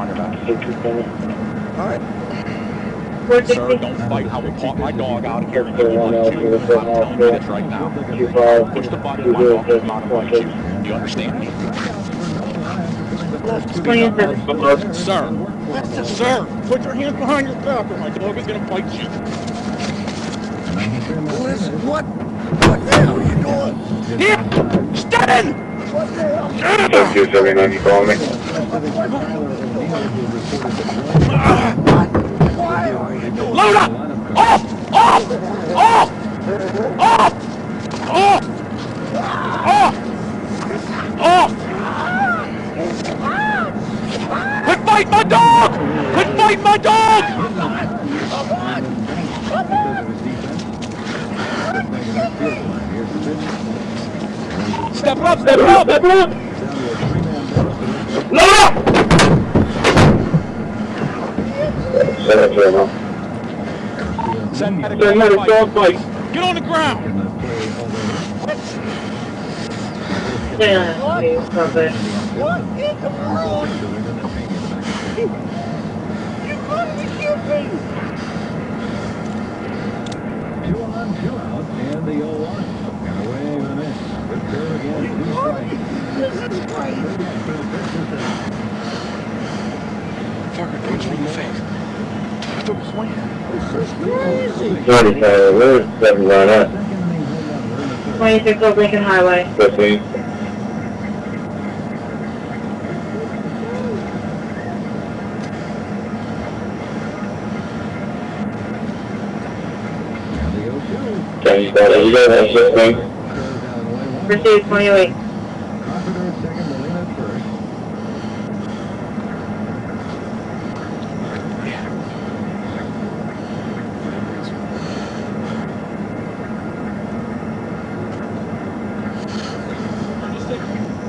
on your back. All right. Four Sir, sixty. don't fight. I will pop my dog out of here and you like you. I'm telling you this right now. Push the button, my dog will not bite you. You understand me? Twenty and. Sir, sir, put your hands behind your back or my dog is gonna bite you. Listen, what? What the hell are you doing? Here! Stand! Two seventy-nine, you calling me? Load up! Off! Off! Off! Off! Off! Off! Off! Quit fighting my dog! Quit fighting my dog! Step up! Step up! Step up! Load up! Seven zero. Send medical dog bite. Get on the ground! Yeah, stop it. What in the world? You gotta be kidding me! Two on, two out, and the 0-1. And away with a miss. Good curve again, two strikes. Jesus face. I where is that line at? 26 Lincoln Highway. 15. Can you go? Have you guys Received 28.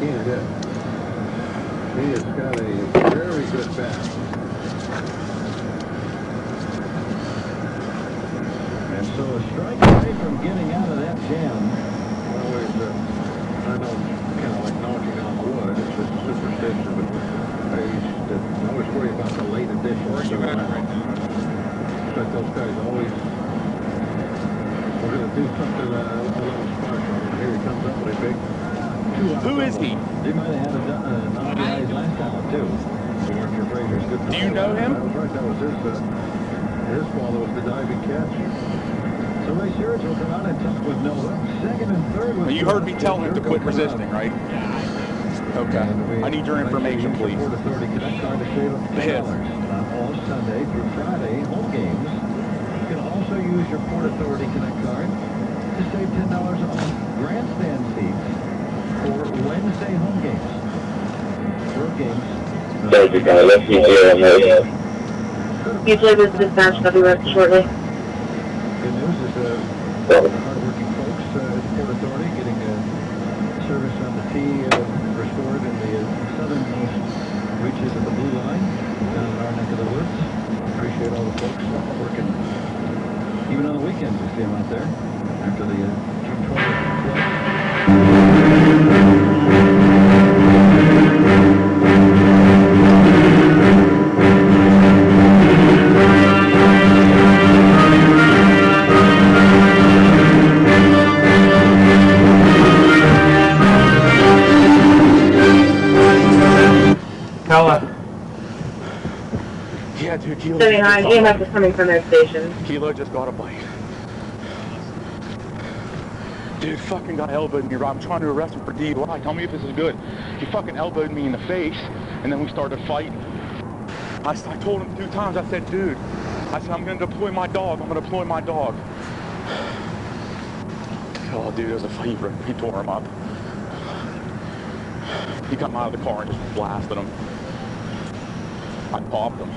he hit. He has got a very good bat. And so a strike away from getting out of that jam. Always, uh, I know, kind of like knocking on wood, it's just superstition, but I used to always worry about the late additions. Where are you to at right now? But those guys always, we're gonna do something, uh, a little special. Here he comes up with a big Who is he? They might have had a, do- uh, an RBIs last time too. So Archer Frazier's good. Do you know him? That was right, that was his, his ball, that was the diving catch. So will come out with Noah. Second and third. with You heard me tell him to quit resisting, right? Okay. I need your information, please. Port Authority Connect card to save up The hit. $10 on all Sunday through Friday home games. You can also use your Port Authority Connect card to save $10 on grandstand seats for Wednesday home games. Road games. There's you guys, let's see here on this. Usually was dispatched. I'll be ready shortly. Good news is uh, So, the hardworking folks uh, at Port Authority getting uh, service on the T uh, restored in the uh, southernmost reaches of the Blue Line down in our neck of the woods. Appreciate all the folks working, even on the weekends. We see them out there after the uh, June 20th Kilo. Seventy-nine EMS is coming from their station. Kilo just got a bite. Dude, fucking got elbowed me. I'm trying to arrest him for DUI. Tell me if this is good. He fucking elbowed me in the face, and then we started fighting. I told him two times. I said, dude, I said I'm gonna deploy my dog. I'm gonna deploy my dog. Oh, dude, it was a fight. He tore him up. He come out of the car and just blasted him. I popped him.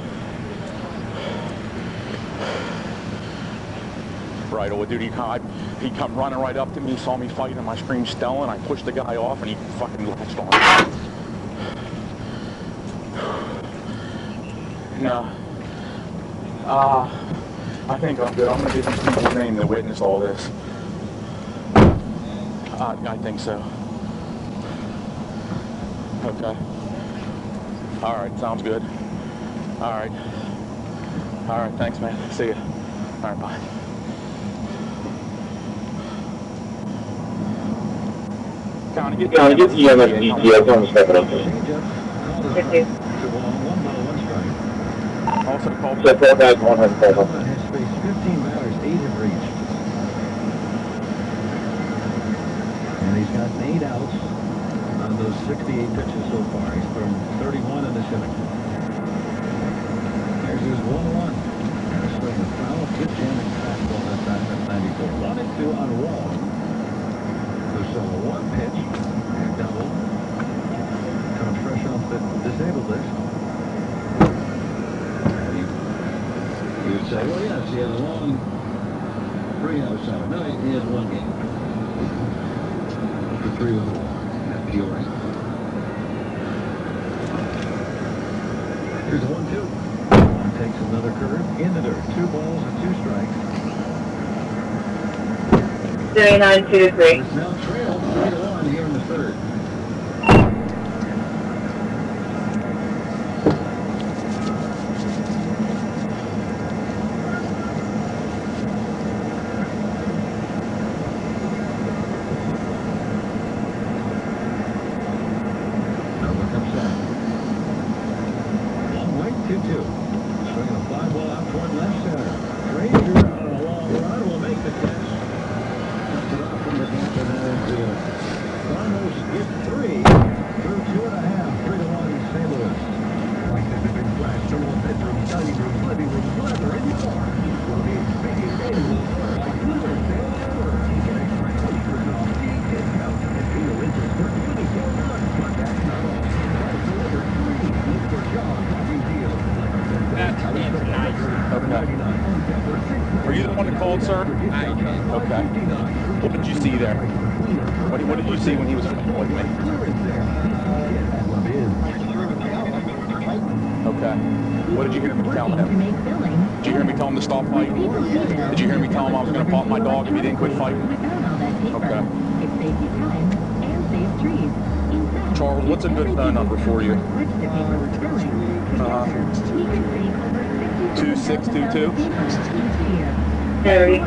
Right, well, dude, he come, he come running right up to me, saw me fighting and I screamed Stellan. I pushed the guy off, and he fucking latched on. No. Uh, I think I'm good. I'm gonna give these people's name that witnessed all this. Uh, I think so. Okay. All right, sounds good. All right. All right, thanks, man. See you. All right, bye. County, get, County, get the EMS details, I'm stepping up. Change up. Call this Fifty. to one, ball, one strike. Also called faced 15 batters, eight have reached. And he's gotten eight outs on those 68 pitches so far. He's thrown 31 in this inning. There's his 1-1. And a swing of foul, good jamming fastball that time at 94. One and two on Wall. So one pitch, and double. Coming fresh off the disabled list. And he you would say, well, yes, he had a long three out of seven. No, he he had one game. The three with the walk at Peoria. Here's a one-two. Takes another curve in the dirt. Two balls and two strikes. Seventy-nine, two to three. It's now trailed three to one here in the third. Nova comes down. Long way, 2-2. Swinging a fly ball out toward left center. Frazier on a long run will make the catch. Cuts it off from the gap and then into the Cardinals get three through two and a half. Three to one St. Louis. Like the big flash, turn on bedrooms, dining rooms, living rooms, leather, and more. Will be speaking annual like Lewis and Ever. Get extra 20% off the discount. And be your interest for 24 months. But that's not all. Price delivered free. Look for John Coffee deals. Like I said, That's nice. Okay. Were you the one that called, sir? Okay. What did you see there? What, what did you see when he was with me? Okay. What did you hear me tell him? Did you hear me tell him to stop fighting? Did you hear me tell him I was going to pop my dog if he didn't quit fighting? Okay. It saves you time and saves trees. In fact, Charles, what's a good phone number for you? Uh, Two six two two. Harry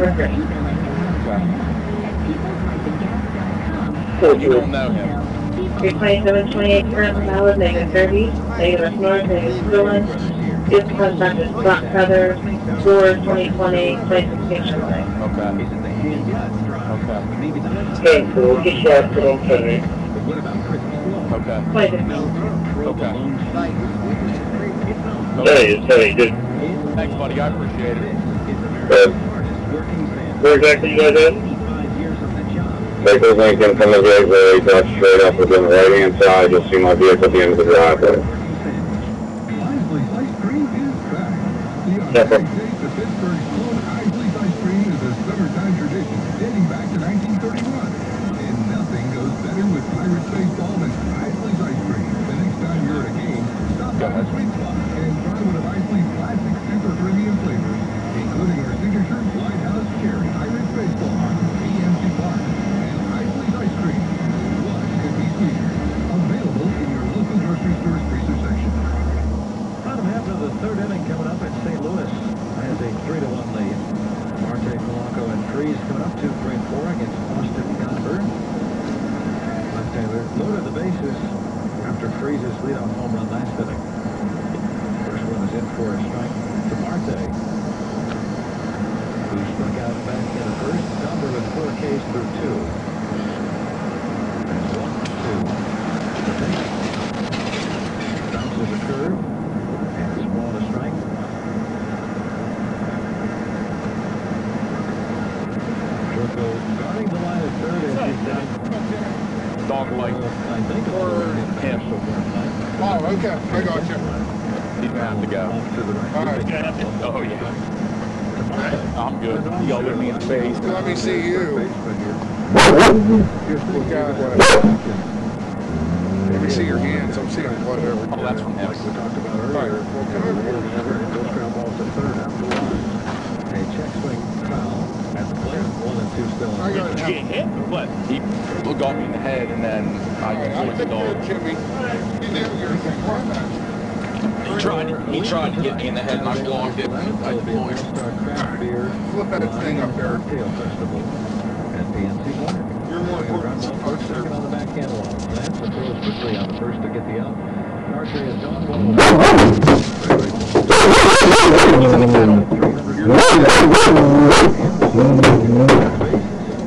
Griffin. You don't know him. Three twenty-seven, twenty-eight, current valid, negative thirty, negative north, negative Sterling. Fifth contact is Black Feather, Door, twenty twenty, place station line. Okay. Okay. Okay, so we'll get you out to okay. What about Chris Paul? Okay. Twenty fifteen. Okay. Hey, hey, good. Thanks, buddy. I appreciate it. Uh, where exactly you guys at? Baker's Lincoln, from the driveway, that's straight up within the right hand side, you'll see my vehicle at the end of the driveway. Isaly's Ice Cream is back. The Yes, sir. authentic taste of Pittsburgh's own Isaly's Ice Cream is a summertime tradition dating back to 1931. And nothing goes better with Pirates baseball than Isaly's Ice Cream. The next time you're at a game, stop by the sweet spot and try one of Isaly's classic super premium flavors, including our signature Lighthouse Cherry, Pirates baseball, PNC Park, and Isaly's Ice Cream. What could be sweeter? Available in your local grocery store's freezer section. Bottom half of the third inning coming up at St. Louis has a three to one lead. Marte, Polanco, and Freese coming up two, three, and four against Austin Gomber. Left Taylor loaded the bases Freese's leadoff home run last inning. First one is in for a strike to Marte, who struck out back in the first. Gomber with four Ks through two. And one, two. The pitch. Bounces a curve. And it's ball to strike. Gyorko guarding the line at third as he's done. Dog light. I think For it's him. him. So far tonight. Oh, okay, I got you. He's gonna have to go. Off to the right. All right. Oh yeah. I'm good. He elbowed me in the face. Let me see you. Look out. Let me see your hands. I'm seeing blood Oh, everywhere. that's from him. Like we talked about earlier, All right, well, come over here. Bill ground ball to third after one. A check swing foul at the plate. One and two still. I got it. Did you get hit or what? He got me in the head and then I I completely think dog. Jimmy. You did your thing. He tried, to, he tried to get me in the head and I blocked it. I deployed. Star Craft Beer Flip that thing up there. Tail Festival at PNC Park. You're more important than Ground ball us, first, second sir. on the backhand wall. Lance the throws quickly on the first to get the out. Archer is John He's in the kennel.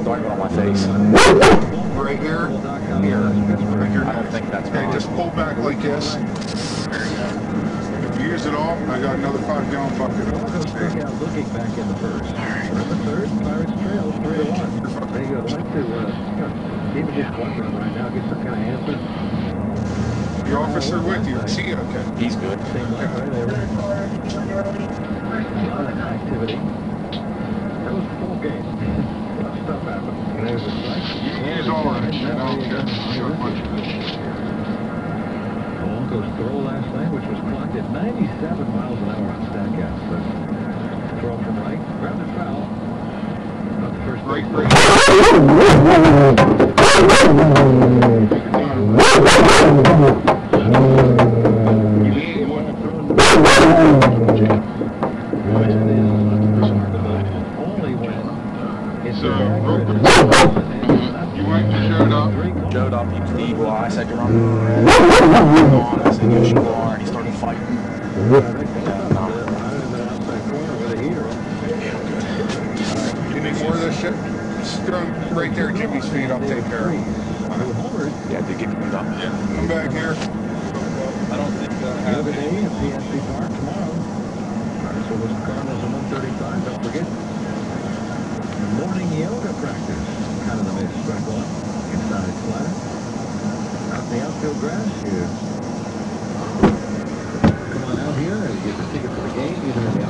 Don't on my face. Right here. Here. I don't think that's Okay, just pull back like this. There you go. If you use it all, I got another five gallon bucket. Broncos struck out looking back in the first. In the third, Pirates trail three to one. There you go. I'd like to uh, even just wondering right now, get some kind of answer. The officer with you, is he okay? He's good. Same like right there. A lot of activity. That was a full game. A lot of stuff happened. And there's a strike. You can use all of it, you know, okay. Broncos throw last night, which was clocked at 97 miles an hour on Statcast. But throw from right, grounded foul. Not the first Great, base. I'll take care of Yeah, they get cleaned up. Yeah, I'm back here. I don't think that happened. The other day at the SD Park tomorrow. So this car is a 135, don't forget. Morning yoga practice. Kind of the nice struggle. Inside flat. Out in the outfield grass here. Come on out here and get the ticket for the game. Either in the outfield.